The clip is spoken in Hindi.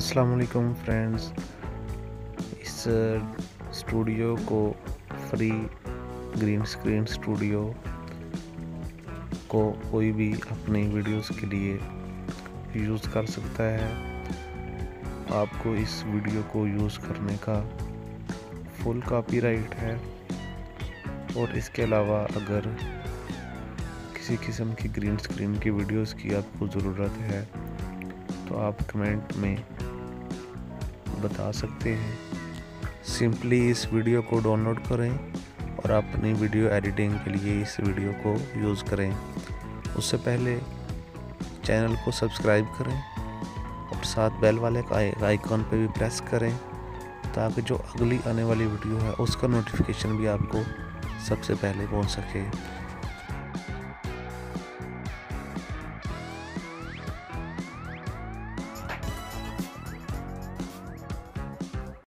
अस्सलाम फ्रेंड्स इस स्टूडियो को फ्री ग्रीन स्क्रीन स्टूडियो को कोई भी अपनी वीडियोस के लिए यूज़ कर सकता है। आपको इस वीडियो को यूज़ करने का फुल कॉपीराइट है। और इसके अलावा अगर किसी किस्म की ग्रीन स्क्रीन की वीडियोस की आपको ज़रूरत है तो आप कमेंट में बता सकते हैं। सिंपली इस वीडियो को डाउनलोड करें और अपनी वीडियो एडिटिंग के लिए इस वीडियो को यूज़ करें। उससे पहले चैनल को सब्सक्राइब करें और साथ बेल वाले आइकॉन पर भी प्रेस करें ताकि जो अगली आने वाली वीडियो है, उसका नोटिफिकेशन भी आपको सबसे पहले पहुँच सके।